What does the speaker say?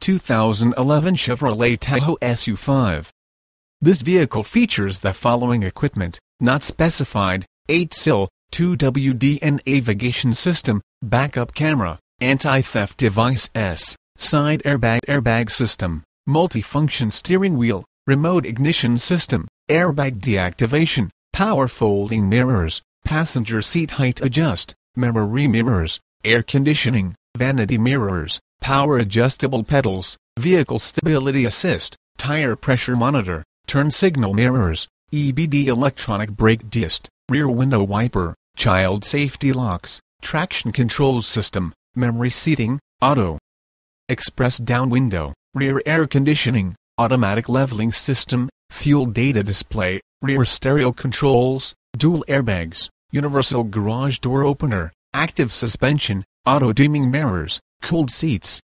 2011 Chevrolet Tahoe SU5. This vehicle features the following equipment, not specified, 8-SIL, 2WD navigation system, backup camera, anti-theft device S, side airbag airbag system, multifunction steering wheel, remote ignition system, airbag deactivation, power folding mirrors, passenger seat height adjust, memory mirrors, air conditioning, vanity mirrors, power adjustable pedals, vehicle stability assist, tire pressure monitor, turn signal mirrors, EBD electronic brake disc, rear window wiper, child safety locks, traction control system, memory seating, auto, express down window, rear air conditioning, automatic leveling system, fuel data display, rear stereo controls, dual airbags, universal garage door opener, active suspension, auto dimming mirrors, cooled seats,